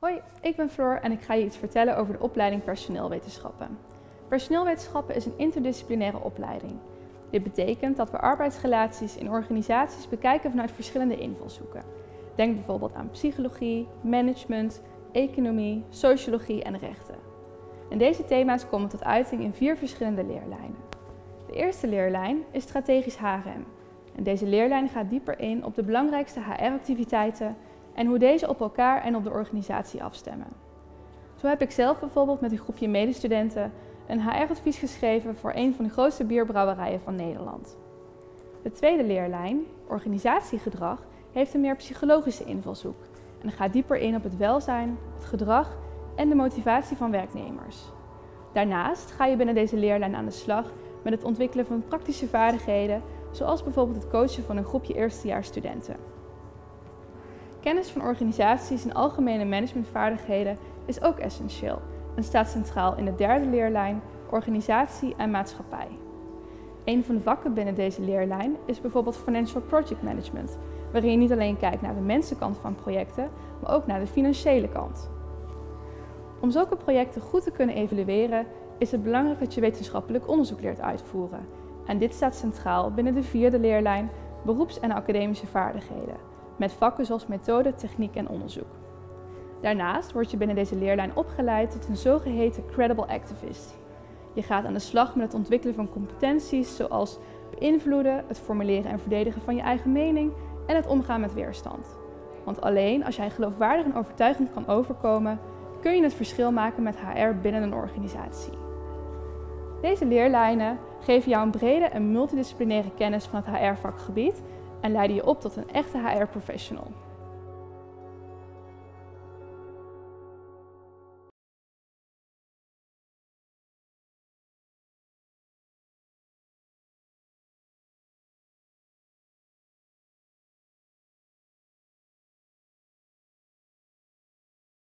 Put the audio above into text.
Hoi, ik ben Floor en ik ga je iets vertellen over de opleiding Personeelwetenschappen. Personeelwetenschappen is een interdisciplinaire opleiding. Dit betekent dat we arbeidsrelaties in organisaties bekijken vanuit verschillende invalshoeken. Denk bijvoorbeeld aan psychologie, management, economie, sociologie en rechten. En deze thema's komen tot uiting in vier verschillende leerlijnen. De eerste leerlijn is strategisch HRM. En deze leerlijn gaat dieper in op de belangrijkste HR-activiteiten en hoe deze op elkaar en op de organisatie afstemmen. Zo heb ik zelf bijvoorbeeld met een groepje medestudenten een HR-advies geschreven voor een van de grootste bierbrouwerijen van Nederland. De tweede leerlijn, organisatiegedrag, heeft een meer psychologische invalshoek en gaat dieper in op het welzijn, het gedrag en de motivatie van werknemers. Daarnaast ga je binnen deze leerlijn aan de slag met het ontwikkelen van praktische vaardigheden, zoals bijvoorbeeld het coachen van een groepje eerstejaarsstudenten. Kennis van organisaties en algemene managementvaardigheden is ook essentieel en staat centraal in de derde leerlijn Organisatie en Maatschappij. Een van de vakken binnen deze leerlijn is bijvoorbeeld Financial Project Management, waarin je niet alleen kijkt naar de mensenkant van projecten, maar ook naar de financiële kant. Om zulke projecten goed te kunnen evalueren is het belangrijk dat je wetenschappelijk onderzoek leert uitvoeren. En dit staat centraal binnen de vierde leerlijn Beroeps- en academische vaardigheden, met vakken zoals methode, techniek en onderzoek. Daarnaast word je binnen deze leerlijn opgeleid tot een zogeheten credible activist. Je gaat aan de slag met het ontwikkelen van competenties zoals beïnvloeden, het formuleren en verdedigen van je eigen mening en het omgaan met weerstand. Want alleen als jij geloofwaardig en overtuigend kan overkomen, kun je het verschil maken met HR binnen een organisatie. Deze leerlijnen geven jou een brede en multidisciplinaire kennis van het HR-vakgebied en leiden je op tot een echte HR-professional.